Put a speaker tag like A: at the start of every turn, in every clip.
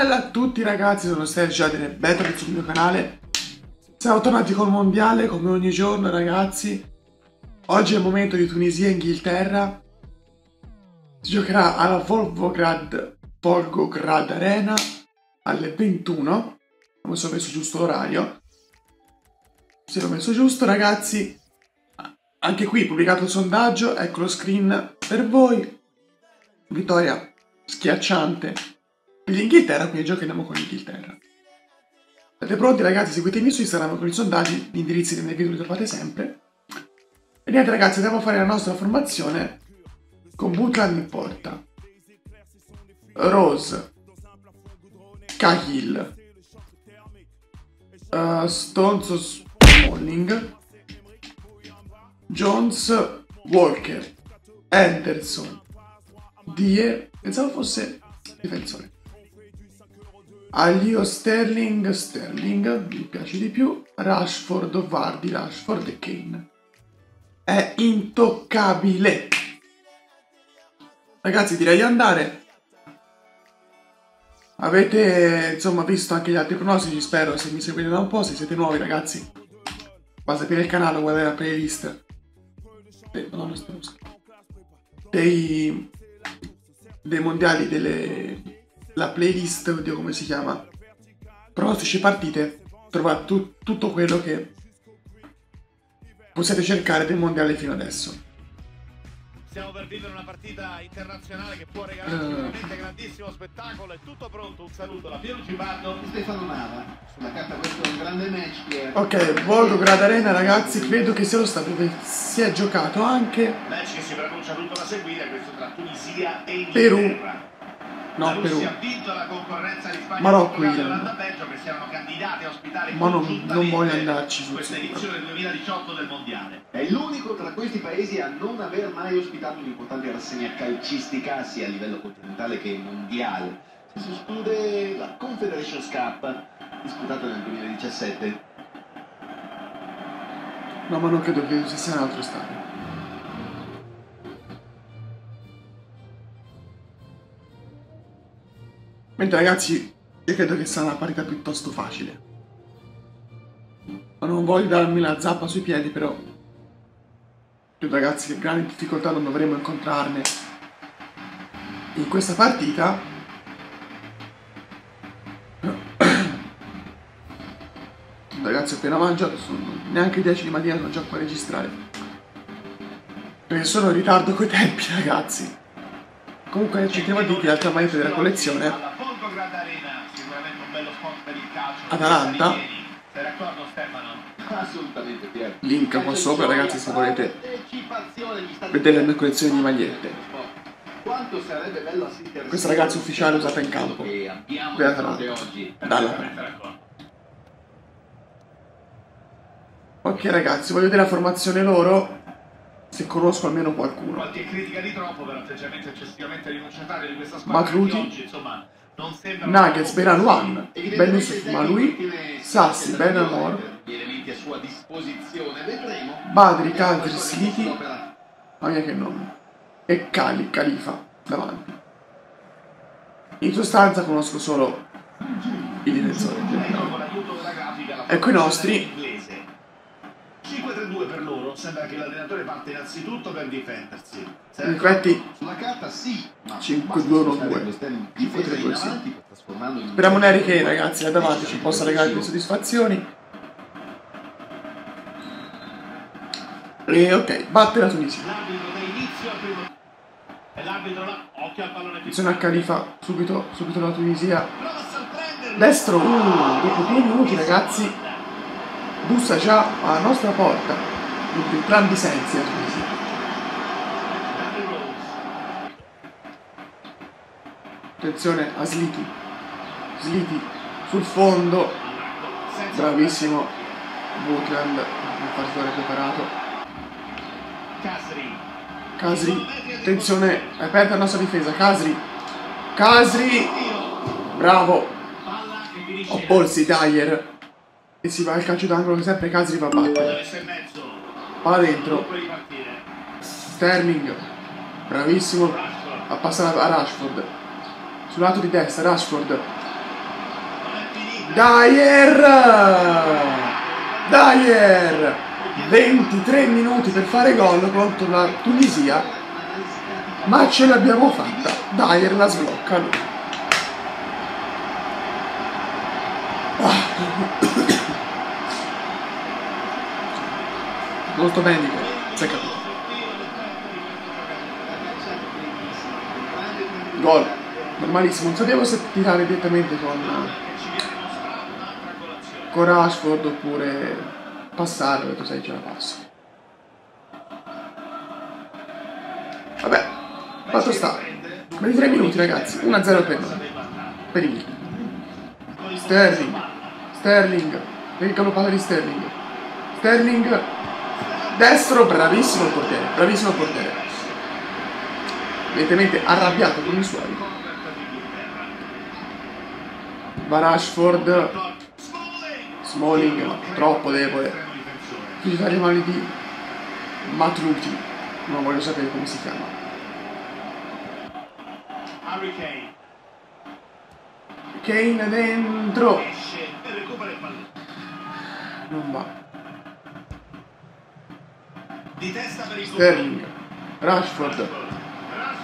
A: Bella a tutti ragazzi, sono Sergio Adene, bentornati sul mio canale. Siamo tornati col mondiale come ogni giorno ragazzi. Oggi è il momento di Tunisia e Inghilterra. Si giocherà alla Volvograd Volgograd Arena alle 21. Come se ho messo giusto l'orario. Se l'ho messo giusto ragazzi. Anche qui pubblicato il sondaggio, ecco lo screen per voi. Vittoria schiacciante l'Inghilterra, quindi giocheremo con l'Inghilterra. Siete pronti ragazzi? Seguitemi su Instagram con i sondaggi, gli indirizzi miei video li trovate sempre. E niente ragazzi, andiamo a fare la nostra formazione con Butland in porta. Rose. Cahill. Uh, Stones Smalling. Jones Walker. Anderson. Die. Pensavo fosse difensore. Alio Sterling, Sterling, mi piace di più. Rashford, Vardy, Rashford e Kane. È intoccabile. Ragazzi, direi di andare. Avete, insomma, visto anche gli altri pronostici, spero, se mi seguite da un po', se siete nuovi, ragazzi. Basta aprire il canale, guardare la playlist. Eh, madonna, dei, dei mondiali delle la playlist, oddio come si chiama, pronostici partite, trovate tu, tutto quello che possiate cercare del mondiale fino adesso.
B: Stiamo per vivere una partita internazionale che può regalare uh. sicuramente grandissimo spettacolo. È tutto pronto. Un saluto da Piero Cibardo.
C: Stefano Nava. Sulla carta questo è un grande match. Che...
A: Ok, Volgograd Arena ragazzi, credo che sia lo stato dove si è giocato anche...
B: Match che si pronuncia tutto da seguire, questo tra Tunisia e Inghilterra.
A: Perù. No,
B: la
A: Perù.
B: ha vinto la concorrenza di Spagna
A: Marocco,
B: Irlanda Belgio che siano candidati a ospitare
A: Ma non, non voglio andarci su
B: questa edizione 2018 del mondiale.
C: È l'unico tra questi paesi a non aver mai ospitato un'importante rassegna calcistica sia a livello continentale che mondiale. Si esclude la Confederations Cup disputata nel 2017.
A: No, ma non credo che ci sia un altro stadio. Mentre ragazzi, io credo che sia una partita piuttosto facile. Ma non voglio darmi la zappa sui piedi, però... Credo ragazzi che grandi difficoltà non dovremo incontrarne in questa partita. ragazzi ho appena mangiato, sono neanche 10 di mattina, sono già qua a registrare. Perché sono in ritardo coi tempi ragazzi. Comunque ci tenevo a dirvi l'altra maglietta della collezione Atalanta link qua sopra ragazzi se volete vedere le mie collezioni di magliette. Questa ragazza ufficiale usata in campo. dell'Atalanta dalla. Ok ragazzi voglio vedere la formazione loro se conosco almeno qualcuno.
B: Qualche critica di troppo per atteggiamento eccessivamente rinunciatario di questa squadra
A: Matruti oggi, insomma Nuggets, Beran One, Ben Yusuf Malui, Sassi, Ben Amor, Badri, Kadri, Sliti, mamma mia che nome, e Kali, Khalifa davanti. In sostanza conosco solo i difensori. Ecco i nostri.
B: 5-3-2 per loro, sembra che l'allenatore parte innanzitutto per difendersi.
A: In effetti
C: sulla carta sì,
A: 5-2-1-2. 5-3-2 sì. Speriamo Neri che ragazzi là davanti ci possa regalare più soddisfazioni. E ok, batte la Tunisia. Attenzione a Califa, subito, subito la Tunisia. Destro, uh, dopo due minuti ragazzi bussa già alla nostra porta, in entrambi i sensi la Tunisia. Attenzione a Sliti, Sliti sul fondo, bravissimo. Butland, un partitore preparato. Casri, attenzione, è aperta la nostra difesa, Casri, Casri, bravo, Opporsi Dyer, e si va al calcio d'angolo che sempre Casri va a battere. Palla dentro. Sterling. Bravissimo. A passare a Rashford. Sul lato di destra, Rashford. Dyer! Dyer! 23 minuti per fare gol contro la Tunisia, ma ce l'abbiamo fatta. Dyer la sblocca. Ah. Molto bene di quello, si è capito. Gol, normalissimo, non sapevo se tirare direttamente con, con Rashford oppure passare, ho detto sai ce la passo. Vabbè, fatto sta. 23 minuti ragazzi, 1-0 per noi. Per il Sterling, Sterling, vedi palla di Sterling. Sterling, destro, bravissimo il portiere, bravissimo il portiere evidentemente arrabbiato con i suoi. Va Rashford, Smalling, ma troppo debole. Qui fa le mani di Matruti, non voglio sapere come si chiama.
B: Kane
A: dentro, non va.
B: Di testa per il
A: Sterling, Rashford,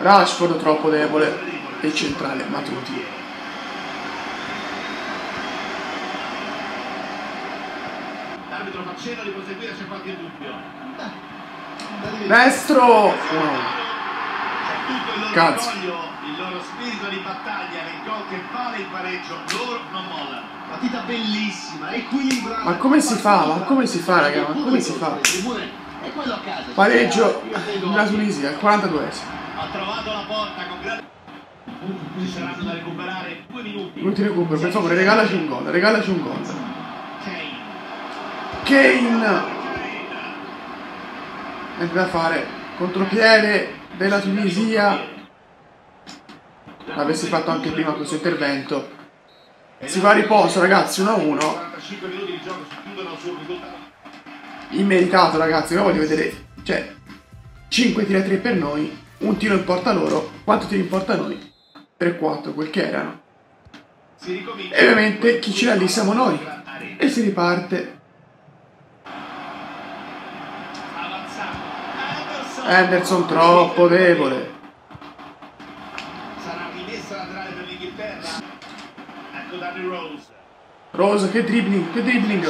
A: Rashford troppo debole e il centrale Matruti.
B: L'arbitro fa cenno di proseguire, c'è qualche dubbio.
A: Destro!
B: Loro
A: Cazzo.
B: il loro spirito di battaglia nel gol che vale il pareggio. Loro non mollano.
C: Partita bellissima, equilibrata.
A: Ma come si fa? Ma come si fa, raga? Ma come si fa?
C: E quello a casa.
A: Pareggio della Tunisia, al 42esimo.
B: Ha trovato la porta con grande... Ci saranno da recuperare due minuti.
A: Minuti recupero, per favore, regalaci un gol, regalaci un gol.
B: Kane.
A: Kane! Niente da fare. Contropiede della Tunisia. L'avessi fatto anche prima questo intervento. Si va a riposo, ragazzi, 1-1. Immeritato, ragazzi. Io voglio vedere, cioè, 5 tiri a 3 per noi, un tiro in porta loro. Quanto tiri in porta noi? 3-4, quel che erano. E ovviamente chi ce l'ha lì siamo noi. E si riparte.
B: Anderson.
A: Troppo debole.
B: Ecco. Rose,
A: che dribbling, che dribbling.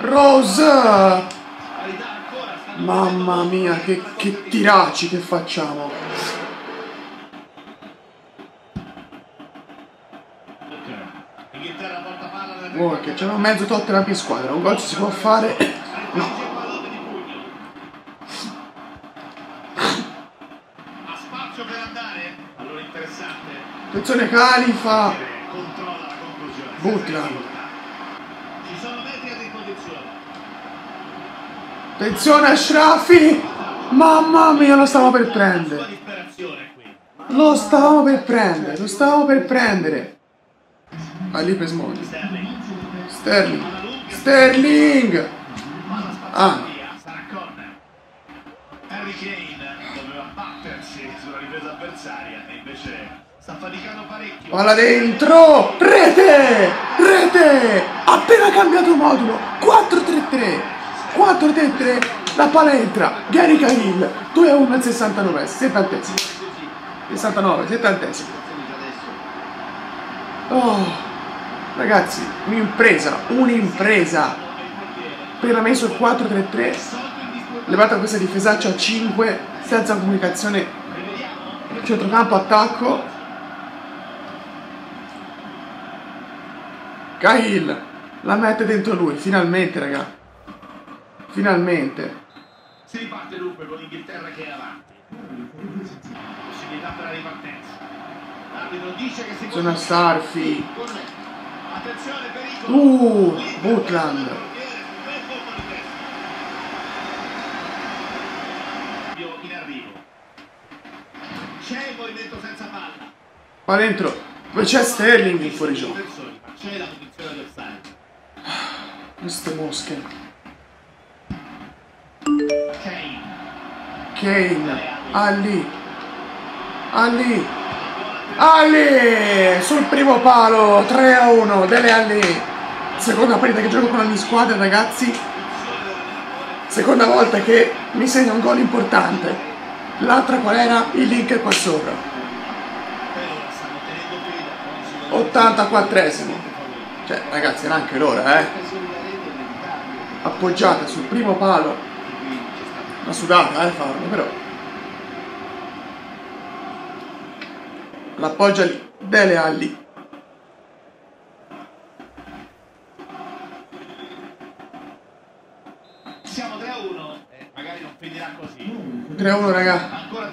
A: Rose! Mamma mia, che, che tiraci che facciamo. Che c'è mezzo Tottenham in squadra. Un gol si può fare. No.
B: Vince il pallone di pugno. Ha spazio per andare? Allora interessante.
A: Attenzione Califa.
B: Controlla la conclusione. senza
A: Butland.
B: difficoltà. Ci sono metri a disposizione.
A: Attenzione Ashrafi. Mamma mia, lo stavo per prendere. Lo stavamo per prendere, lo stavo per prendere. Va lì per Smalling.
B: Sterling.
A: Sterling. Ah.
B: Harry Kane doveva battersi sulla difesa avversaria e invece sta faticando parecchio.
A: Palla dentro. Rete. Rete. Appena cambiato modulo. 4-3-3. 4-3-3. La palla entra. Gary Cahill. 2-1 al 69. 70 69, 70 Oh, ragazzi, un'impresa, un'impresa. Appena messo il 4-3-3, levata questa difesaccia a 5, senza comunicazione centrocampo attacco. Cahill la mette dentro lui, finalmente, raga. Finalmente.
B: Si riparte dunque con l'Inghilterra che è avanti. Possibilità per la ripartenza. L'arbitro dice che si
A: Sono a Starfi.
B: Attenzione, pericolo.
A: Uh, Butland.
B: In arrivo. C'è il movimento senza palla.
A: Qua dentro, dove c'è Sterling in.
B: Difensori, ma C'è la posizione del side.
A: Queste mosche.
B: Kane,
A: Ali, Ali, Ali, sul primo palo, 3 a 1, Dele Ali, Seconda partita che gioco con ogni squadra, ragazzi. Seconda volta che mi segna un gol importante. L'altra qual era? Il link qua sopra. 84esimo. Cioè, ragazzi, era anche l'ora, eh. Appoggiata sul primo palo. Una sudata, eh, farlo, però. L'appoggia lì. Dele Alli.
B: Siamo 3 a 1 e magari non finirà così.
A: 3-1, raga.
B: Ancora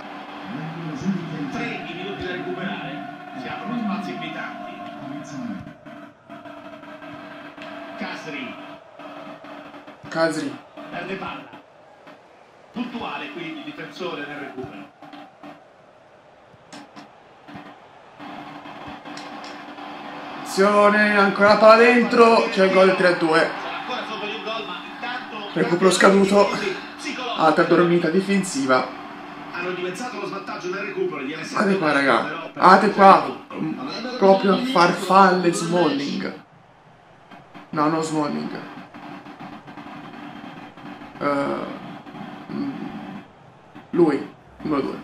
B: 3 i minuti da recuperare. Si aprono spazi invitanti. Casri
A: Casri.
B: perde palla. Puntuale quindi il difensore nel recupero.
A: Attenzione, ancora la palla dentro. C'è il gol del 3-2.
B: Sono ancora sotto di un gol, ma intanto
A: Recupero scaduto. Altra dormita difensiva. Guardate qua, raga. Guardate qua. mm, Proprio a farfalle Smalling. No, non Smalling. Mm, lui, numero 2.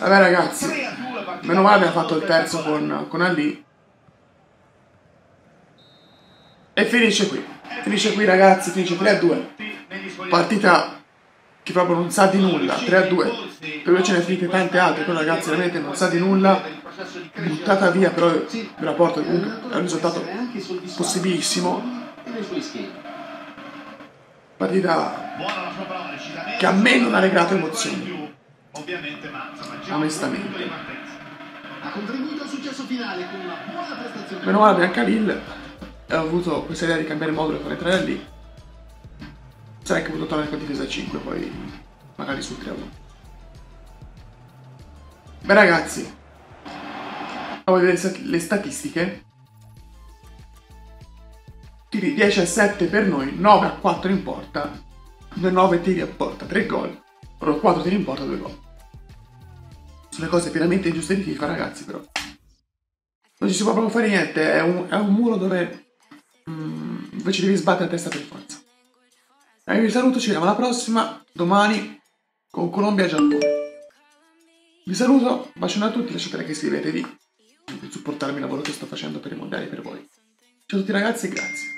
A: Vabbè ragazzi,
B: 3 a 2 partita.
A: meno male abbiamo fatto il terzo con, con Ali. E finisce qui. Finisce qui ragazzi, finisce 3 a 2. Partita che proprio non sa di nulla, 3 a 2. Però ce ne finite tante altre, però ragazzi veramente non sa di nulla. Buttata via, però ve la porto comunque è un risultato possibilissimo.
C: E nei suoi schemi.
A: Partita che a me non ha regalato emozioni. Onestamente.
C: Ha contribuito al successo finale con una buona prestazione.
A: Meno male neanche Lille e ho avuto questa idea di cambiare modulo per entrare lì. Sarei anche potuto tornare con difesa 5, poi magari sul 3 1. Beh ragazzi, andiamo a vedere le statistiche. Tiri 10 a 7 per noi, 9 a 4 in porta, 9 tiri a porta, 3 gol. Ora 4 tiri in porta, 2 gol. Sono cose pienamente ingiuste di FIFA ragazzi però. Non ci si può proprio fare niente, è un, è un muro dove mm, invece devi sbattere a testa per forza. E vi saluto, ci vediamo alla prossima, domani, con Colombia e Giappone. Vi saluto, bacione a tutti, lasciate like e iscrivetevi per supportarmi il lavoro che sto facendo per i mondiali per voi. Ciao a tutti ragazzi grazie.